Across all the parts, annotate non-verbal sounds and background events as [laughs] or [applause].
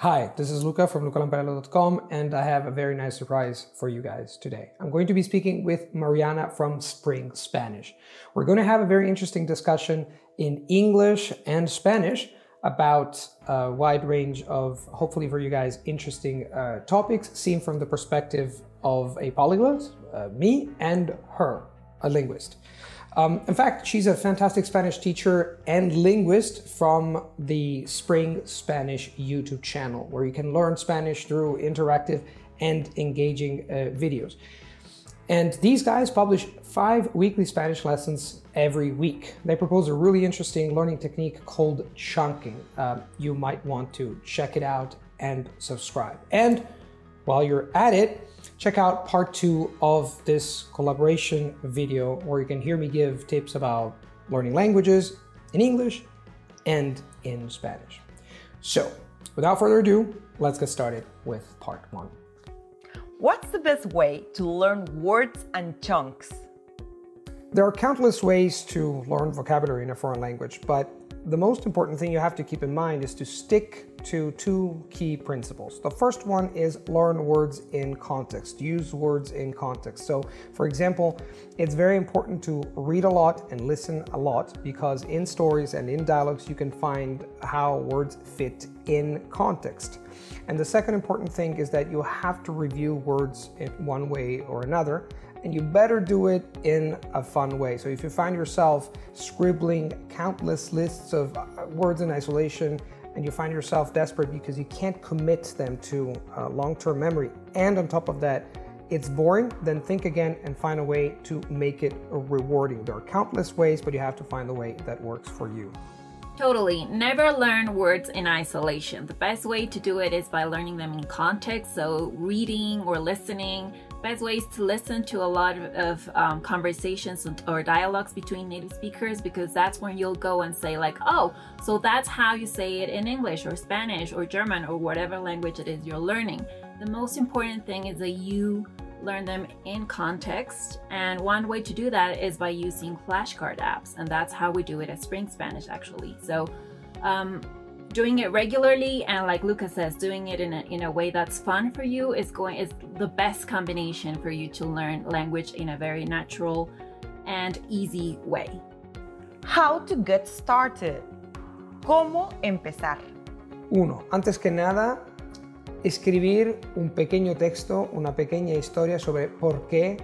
Hi, this is Luca from lucalamparello.com, and I have a very nice surprise for you guys today. I'm going to be speaking with Mariana from Spring Spanish. We're going to have a very interesting discussion in English and Spanish about a wide range of, hopefully for you guys, interesting uh, topics seen from the perspective of a polyglot, uh, me, and her, a linguist. Um, in fact, she's a fantastic Spanish teacher and linguist from the Spring Spanish YouTube channel, where you can learn Spanish through interactive and engaging uh, videos. And these guys publish five weekly Spanish lessons every week. They propose a really interesting learning technique called chunking. Uh, you might want to check it out and subscribe. And while you're at it, check out part two of this collaboration video where you can hear me give tips about learning languages in English and in Spanish. So, without further ado, let's get started with part one. What's the best way to learn words and chunks? There are countless ways to learn vocabulary in a foreign language, but the most important thing you have to keep in mind is to stick to two key principles. The first one is learn words in context, use words in context. So, for example, it's very important to read a lot and listen a lot because in stories and in dialogues you can find how words fit in context. And the second important thing is that you have to review words in one way or another and you better do it in a fun way. So if you find yourself scribbling countless lists of uh, words in isolation and you find yourself desperate because you can't commit them to uh, long-term memory, and on top of that, it's boring, then think again and find a way to make it rewarding. There are countless ways, but you have to find the way that works for you. Totally. Never learn words in isolation. The best way to do it is by learning them in context. So, reading or listening Best way is to listen to a lot of, of um, conversations or dialogues between native speakers because that's when you'll go and say like, oh, so that's how you say it in English or Spanish or German or whatever language it is you're learning. The most important thing is that you learn them in context. And one way to do that is by using flashcard apps. And that's how we do it at Spring Spanish actually. So um, doing it regularly and like Lucas says, doing it in a, in a way that's fun for you is going is the best combination for you to learn language in a very natural and easy way. How to get started. ¿Cómo empezar? Uno, antes que nada, escribir un pequeño texto, una pequeña historia sobre por qué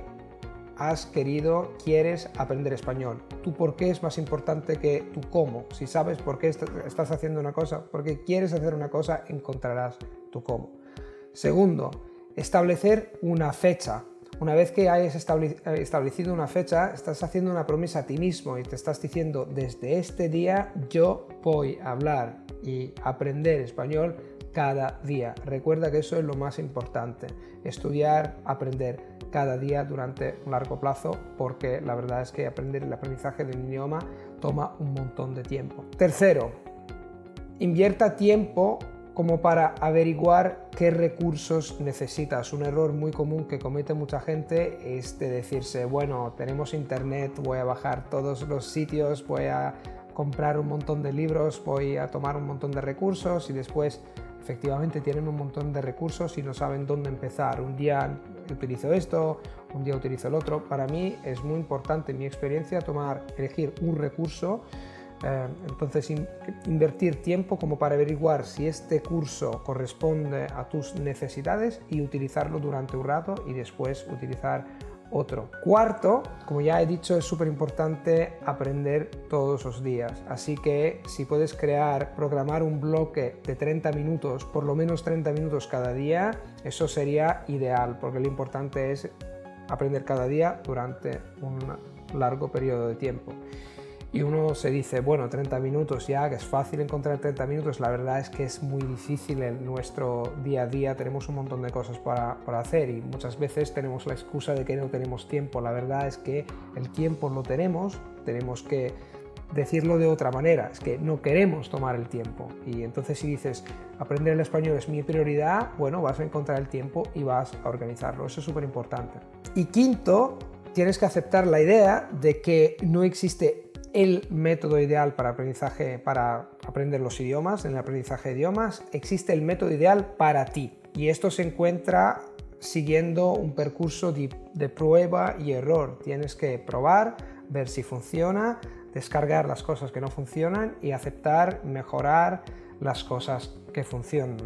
has querido, quieres aprender español. Tu por qué es más importante que tu cómo. Si sabes por qué estás haciendo una cosa, porque quieres hacer una cosa, encontrarás tu cómo. Segundo, establecer una fecha. Una vez que hayas establecido una fecha, estás haciendo una promesa a ti mismo y te estás diciendo, desde este día yo voy a hablar y aprender español cada día. Recuerda que eso es lo más importante, estudiar, aprender cada día durante un largo plazo, porque la verdad es que aprender el aprendizaje de un idioma toma un montón de tiempo. Tercero, invierta tiempo como para averiguar qué recursos necesitas. Un error muy común que comete mucha gente es de decirse, bueno, tenemos internet, voy a bajar todos los sitios, voy a comprar un montón de libros, voy a tomar un montón de recursos y después efectivamente tienen un montón de recursos y no saben dónde empezar. Un día utilizo esto, un día utilizo el otro. Para mí es muy importante en mi experiencia tomar, elegir un recurso, eh, entonces invertir tiempo como para averiguar si este curso corresponde a tus necesidades y utilizarlo durante un rato y después utilizar otro. Cuarto, como ya he dicho, es súper importante aprender todos los días. Así que si puedes crear, programar un bloque de 30 minutos, por lo menos 30 minutos cada día, eso sería ideal, porque lo importante es aprender cada día durante un largo periodo de tiempo y uno se dice, bueno, 30 minutos ya, que es fácil encontrar 30 minutos, la verdad es que es muy difícil en nuestro día a día, tenemos un montón de cosas para, hacer y muchas veces tenemos la excusa de que no tenemos tiempo, la verdad es que el tiempo lo tenemos, tenemos que decirlo de otra manera, es que no queremos tomar el tiempo. Y entonces si dices aprender el español es mi prioridad, bueno, vas a encontrar el tiempo y vas a organizarlo, eso es súper importante. Y quinto, tienes que aceptar la idea de que no existe el método ideal para aprendizaje, para aprender los idiomas, en el aprendizaje de idiomas, existe el método ideal para ti. Y esto se encuentra siguiendo un percurso de, prueba y error. Tienes que probar, ver si funciona, descargar las cosas que no funcionan y aceptar, mejorar las cosas que funcionan.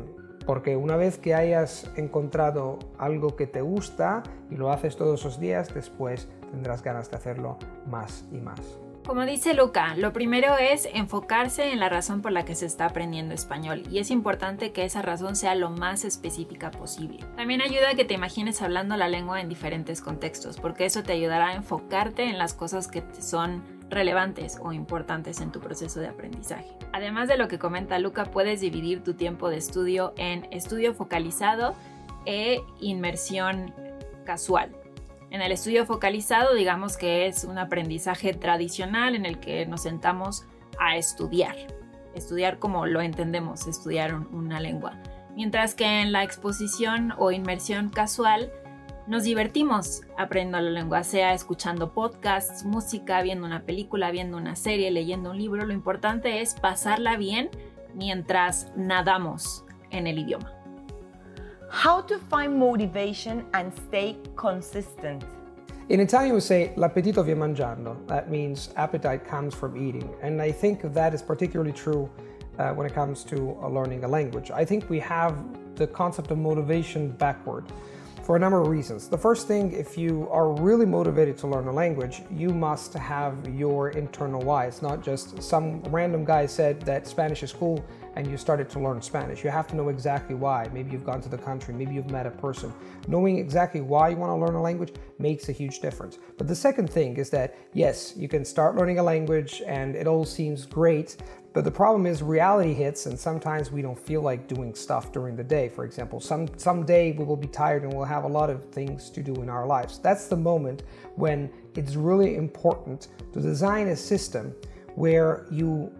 Porque una vez que hayas encontrado algo que te gusta y lo haces todos los días, después tendrás ganas de hacerlo más y más. Como dice Luca, lo primero es enfocarse en la razón por la que se está aprendiendo español y es importante que esa razón sea lo más específica posible. También ayuda a que te imagines hablando la lengua en diferentes contextos, porque eso te ayudará a enfocarte en las cosas que son relevantes o importantes en tu proceso de aprendizaje. Además de lo que comenta Luca, puedes dividir tu tiempo de estudio en estudio focalizado e inmersión casual. En el estudio focalizado, digamos que es un aprendizaje tradicional en el que nos sentamos a estudiar, estudiar como lo entendemos, estudiar una lengua. Mientras que en la exposición o inmersión casual, nos divertimos aprendiendo la lengua, sea escuchando podcasts, música, viendo una película, viendo una serie, leyendo un libro. Lo importante es pasarla bien mientras nadamos en el idioma. How to find motivation and stay consistent. In Italian, we say l'appetito viene mangiando. That means appetite comes from eating. And I think that is particularly true uh, when it comes to uh, learning a language. I think we have the concept of motivation backward for a number of reasons. The first thing, if you are really motivated to learn a language, you must have your internal why. It's not just some random guy said that Spanish is cool and you started to learn Spanish. You have to know exactly why. Maybe you've gone to the country, maybe you've met a person. Knowing exactly why you want to learn a language makes a huge difference. But the second thing is that, yes, you can start learning a language and it all seems great, but the problem is reality hits and sometimes we don't feel like doing stuff during the day. For example, some someday we will be tired and we'll have a lot of things to do in our lives. That's the moment when it's really important to design a system where you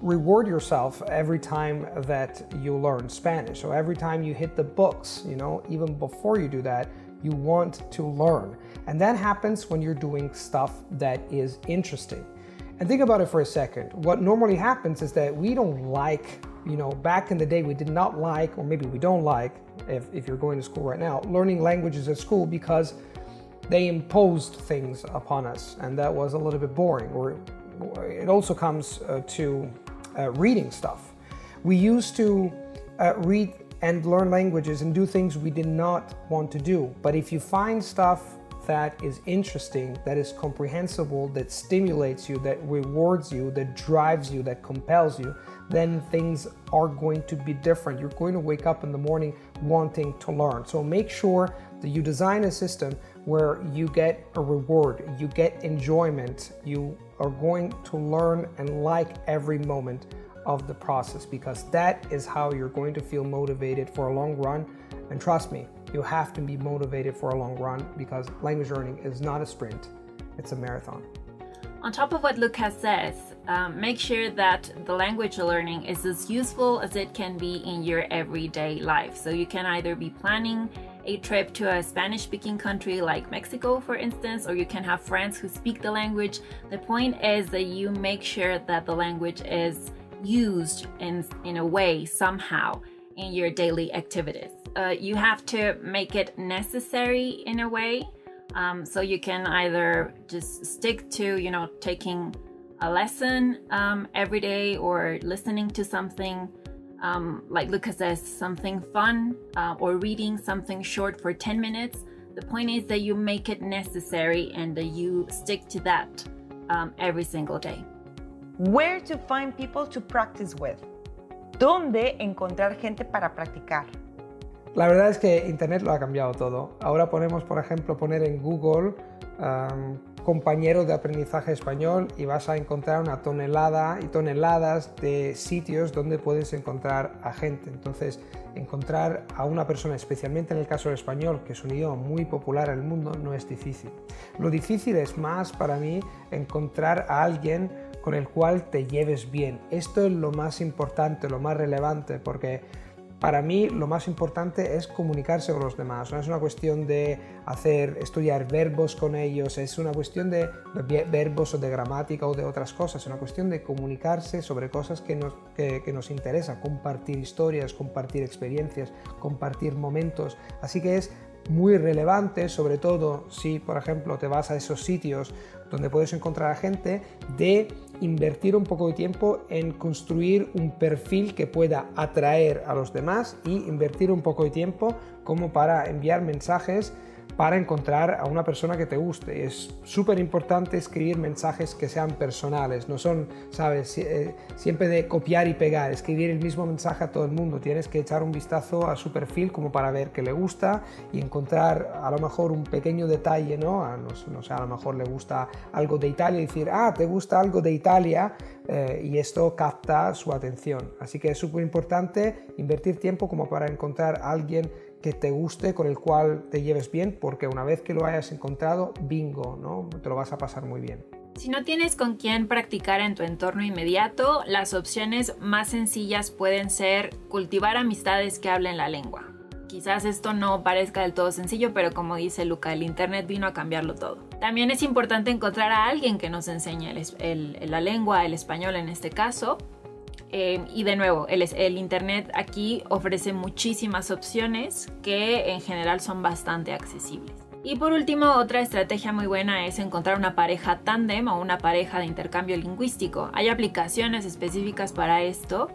reward yourself every time that you learn Spanish. So every time you hit the books, you know, even before you do that, you want to learn. And that happens when you're doing stuff that is interesting. And think about it for a second. What normally happens is that we don't like, you know, back in the day, we did not like, or maybe we don't like, if, if you're going to school right now, learning languages at school because they imposed things upon us, and that was a little bit boring. Or it also comes uh, to uh, reading stuff. We used to uh, read and learn languages and do things we did not want to do. But if you find stuff that is interesting, that is comprehensible, that stimulates you, that rewards you, that drives you, that compels you, then things are going to be different. You're going to wake up in the morning wanting to learn. So make sure that you design a system where you get a reward, you get enjoyment, you are going to learn and like every moment of the process because that is how you're going to feel motivated for a long run. And trust me, you have to be motivated for a long run because language learning is not a sprint, it's a marathon. On top of what Lucas says, um, make sure that the language learning is as useful as it can be in your everyday life. So you can either be planning a trip to a Spanish speaking country like Mexico, for instance, or you can have friends who speak the language. The point is that you make sure that the language is used in, in a way somehow in your daily activities uh, you have to make it necessary in a way. Um, so you can either just stick to, you know, taking a lesson um, every day or listening to something um, like Lucas says, something fun uh, or reading something short for 10 minutes. The point is that you make it necessary and that you stick to that um, every single day. Where to find people to practice with? ¿Dónde encontrar gente para practicar? La verdad es que Internet lo ha cambiado todo. Ahora ponemos, por ejemplo, poner en Google um, compañero de aprendizaje español y vas a encontrar una tonelada y toneladas de sitios donde puedes encontrar a gente. Entonces, encontrar a una persona, especialmente en el caso del español, que es un idioma muy popular en el mundo, no es difícil. Lo difícil es más para mí encontrar a alguien con el cual te lleves bien. Esto es lo más importante, lo más relevante, porque para mí lo más importante es comunicarse con los demás. No es una cuestión de hacer, estudiar verbos con ellos, es una cuestión de, verbos o de gramática o de otras cosas, es una cuestión de comunicarse sobre cosas que nos, que, que nos interesa, compartir historias, compartir experiencias, compartir momentos. Así que es muy relevante, sobre todo si, por ejemplo, te vas a esos sitios donde puedes encontrar a gente, de invertir un poco de tiempo en construir un perfil que pueda atraer a los demás y invertir un poco de tiempo como para enviar mensajes para encontrar a una persona que te guste. Es súper importante escribir mensajes que sean personales, no son, sabes, eh, siempre de copiar y pegar, escribir el mismo mensaje a todo el mundo. Tienes que echar un vistazo a su perfil como para ver qué le gusta y encontrar a lo mejor un pequeño detalle, ¿no? A, no, sé, a lo mejor le gusta algo de Italia y decir, ah, te gusta algo de Italia eh, y esto capta su atención. Así que es súper importante invertir tiempo como para encontrar a alguien que te guste, con el cual te lleves bien, porque una vez que lo hayas encontrado, bingo, ¿no? Te lo vas a pasar muy bien. Si no tienes con quién practicar en tu entorno inmediato, las opciones más sencillas pueden ser cultivar amistades que hablen la lengua. Quizás esto no parezca del todo sencillo, pero como dice Luca, el Internet vino a cambiarlo todo. También es importante encontrar a alguien que nos enseñe la lengua, el español en este caso, eh, y de nuevo, el, el, Internet aquí ofrece muchísimas opciones que en general son bastante accesibles. Y por último, otra estrategia muy buena es encontrar una pareja tandem o una pareja de intercambio lingüístico. Hay aplicaciones específicas para esto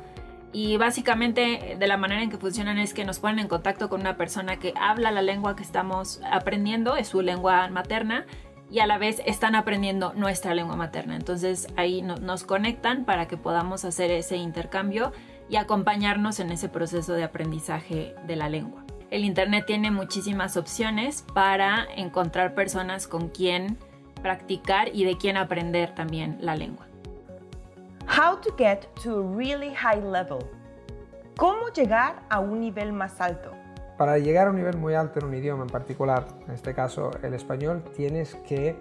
y básicamente de la manera en que funcionan es que nos ponen en contacto con una persona que habla la lengua que estamos aprendiendo, es su lengua materna, y a la vez están aprendiendo nuestra lengua materna. Entonces ahí nos conectan para que podamos hacer ese intercambio y acompañarnos en ese proceso de aprendizaje de la lengua. El Internet tiene muchísimas opciones para encontrar personas con quien practicar y de quien aprender también la lengua. How to get to a really high level. ¿Cómo llegar a un nivel más alto? Para llegar a un nivel muy alto en un idioma en particular, en este caso el español, tienes que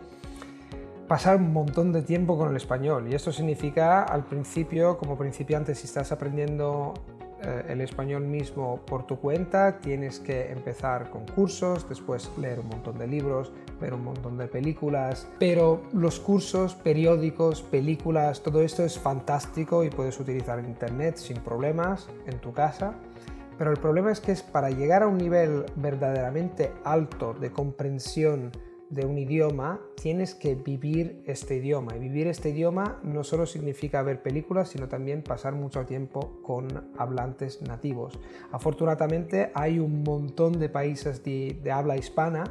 pasar un montón de tiempo con el español. Y esto significa al principio, como principiante, si estás aprendiendo eh, el español mismo por tu cuenta, tienes que empezar con cursos, después leer un montón de libros, ver un montón de películas. Pero los cursos, periódicos, películas, todo esto es fantástico y puedes utilizar internet sin problemas en tu casa pero el problema es que es para llegar a un nivel verdaderamente alto de comprensión de un idioma, tienes que vivir este idioma. Y vivir este idioma no solo significa ver películas, sino también pasar mucho tiempo con hablantes nativos. Afortunadamente hay un montón de países de, habla hispana,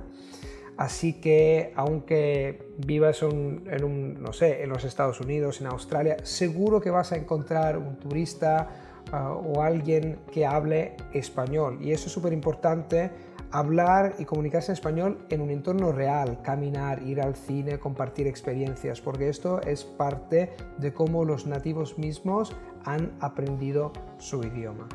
así que aunque vivas un, en los Estados Unidos, en Australia, seguro que vas a encontrar un turista Ah, o alguien que hable español. Y eso es súper importante, hablar y comunicarse en español en un entorno real, caminar, ir al cine, compartir experiencias, porque esto es parte de cómo los nativos mismos han aprendido su idioma.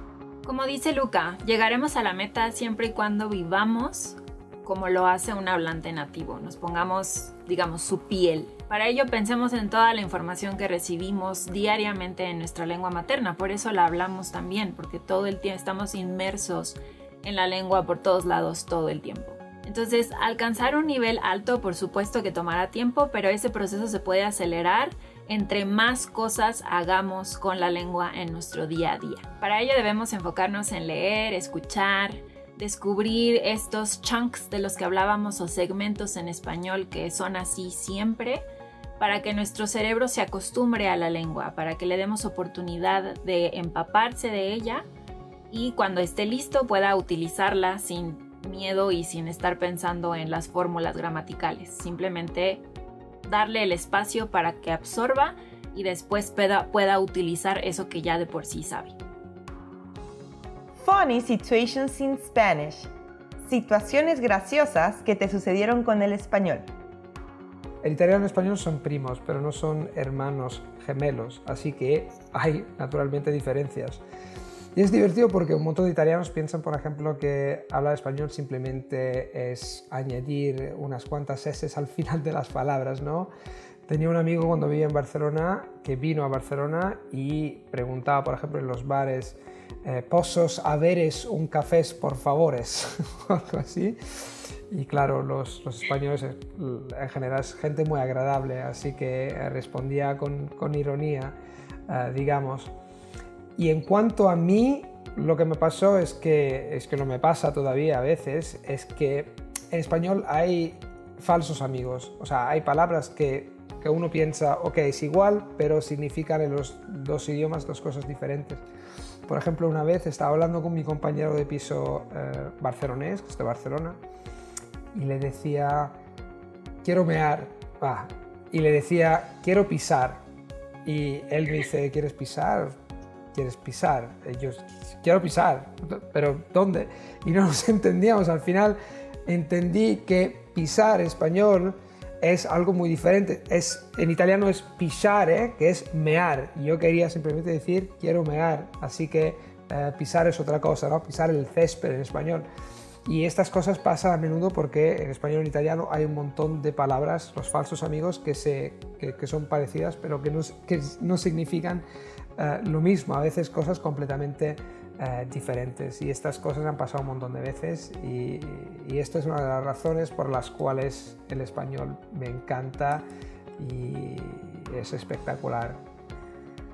Como dice Luca, llegaremos a la meta siempre y cuando vivamos como lo hace un hablante nativo, nos pongamos, digamos, su piel para ello pensemos en toda la información que recibimos diariamente en nuestra lengua materna, por eso la hablamos también, porque todo el tiempo estamos inmersos en la lengua por todos lados todo el tiempo. Entonces, alcanzar un nivel alto por supuesto que tomará tiempo, pero ese proceso se puede acelerar entre más cosas hagamos con la lengua en nuestro día a día. Para ello debemos enfocarnos en leer, escuchar, descubrir estos chunks de los que hablábamos o segmentos en español que son así siempre para que nuestro cerebro se acostumbre a la lengua, para que le demos oportunidad de empaparse de ella y cuando esté listo pueda utilizarla sin miedo y sin estar pensando en las fórmulas gramaticales. Simplemente darle el espacio para que absorba y después pueda, utilizar eso que ya de por sí sabe. Funny situations in Spanish. Situaciones graciosas que te sucedieron con el español. El italiano y el español son primos, pero no son hermanos gemelos, así que hay naturalmente diferencias. Y es divertido porque un montón de italianos piensan, por ejemplo, que hablar español simplemente es añadir unas cuantas S al final de las palabras, ¿no? Tenía un amigo cuando vivía en Barcelona que vino a Barcelona y preguntaba, por ejemplo, en los bares, eh, pozos haberes un cafés por favores, [laughs] algo así. Y claro, los, los, españoles eh, en general es gente muy agradable, así que eh, respondía con, con ironía, digamos. Y en cuanto a mí, lo que me pasó es que, es que no me pasa todavía a veces, es que en español hay falsos amigos, o sea, hay palabras que, que uno piensa, ok, es igual, pero significan en los dos idiomas dos cosas diferentes. Por ejemplo, una vez estaba hablando con mi compañero de piso eh, barcelonés, que es de Barcelona, y le decía, quiero mear, y le decía, quiero pisar. Y él me dice, ¿quieres pisar? ¿Quieres pisar? Y yo, quiero pisar, pero ¿dónde? Y no nos [laughs] entendíamos. Al final entendí que pisar español es algo muy diferente. Es, en italiano es pisare, que es mear. yo quería simplemente decir quiero mear. Así que eh, pisar es otra cosa, ¿no? Pisar el césped en español. Y estas cosas pasan a menudo porque en español y en italiano hay un montón de palabras, los falsos amigos, que, se, que, son parecidas, pero que no, que no significan eh, lo mismo. A veces cosas completamente eh, diferentes y estas cosas han pasado un montón de veces y, y esto es una de las razones por las cuales el español me encanta y es espectacular.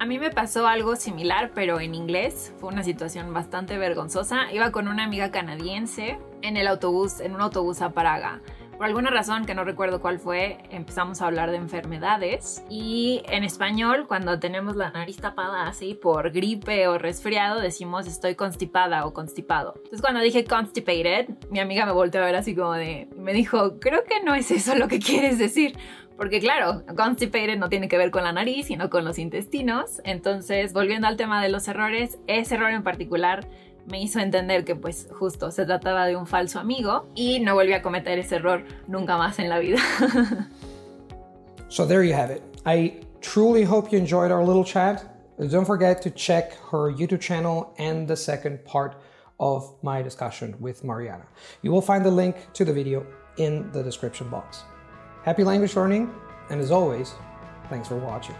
A mí me pasó algo similar, pero en inglés. Fue una situación bastante vergonzosa. Iba con una amiga canadiense en el autobús, en un autobús a Praga. Por alguna razón que no recuerdo cuál fue, empezamos a hablar de enfermedades y en español cuando tenemos la nariz tapada así por gripe o resfriado decimos estoy constipada o constipado. Entonces cuando dije constipated, mi amiga me volteó a ver así como de, me dijo, creo que no es eso lo que quieres decir. Porque claro, constipated no tiene que ver con la nariz, sino con los intestinos. Entonces, volviendo al tema de los errores, ese error en particular me hizo entender que pues justo se trataba de un falso amigo y no volví a cometer ese error nunca más en la vida. [laughs] so there you have it. I truly hope you enjoyed our little chat. Don't forget to check her YouTube channel and the second part of my discussion with Mariana. You will find the link to the video in the description box. Happy language learning, and as always, thanks for watching.